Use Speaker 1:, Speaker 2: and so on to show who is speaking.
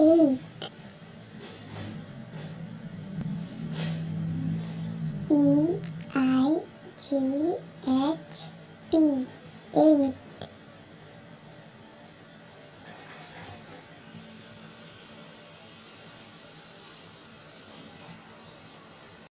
Speaker 1: eight E I G H T eight